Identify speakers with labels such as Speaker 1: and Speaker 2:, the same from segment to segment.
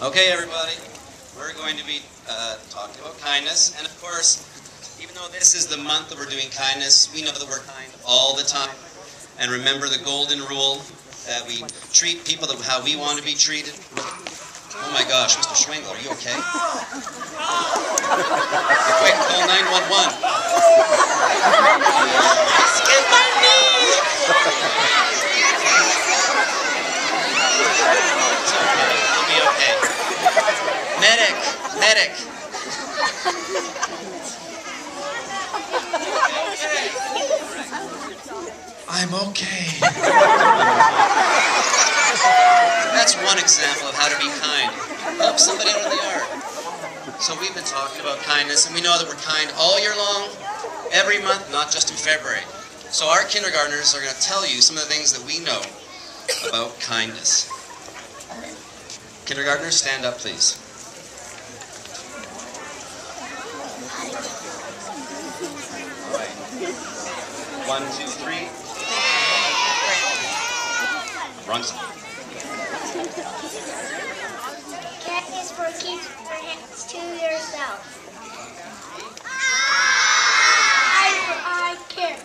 Speaker 1: Okay, everybody, we're going to be uh, talking about kindness, and of course, even though this is the month that we're doing kindness, we know that we're kind all the time. And remember the golden rule that we treat people how we want to be treated. Oh my gosh, Mr. Schwingle, are you okay? Quick, call 911.
Speaker 2: Excuse my knee!
Speaker 1: It's okay. You'll be okay. Medic! Medic!
Speaker 3: I'm okay.
Speaker 1: That's one example of how to be kind. Help somebody out in the yard. So we've been talking about kindness, and we know that we're kind all year long, every month, not just in February. So our kindergartners are going to tell you some of the things that we know about kindness. Kindergartners, stand up, please. All right. One, two, three. Wrong side.
Speaker 4: Cat is for keep your hands to yourself. I I care.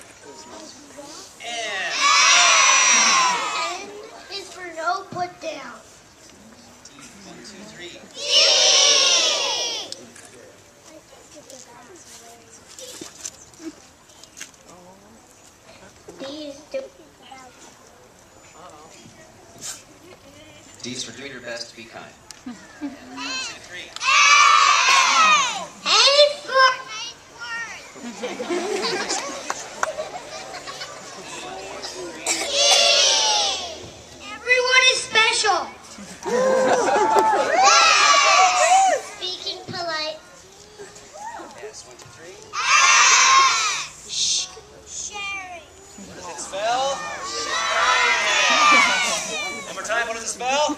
Speaker 4: N is for no put down.
Speaker 1: one, two, three.
Speaker 4: D is to
Speaker 1: D's for doing your best to be kind. One, two, three.
Speaker 4: A for Everyone is special. Speaking polite.
Speaker 1: Yes, one, two, three.
Speaker 4: Sh- sharing.
Speaker 1: What does it spell? One more what does it spell?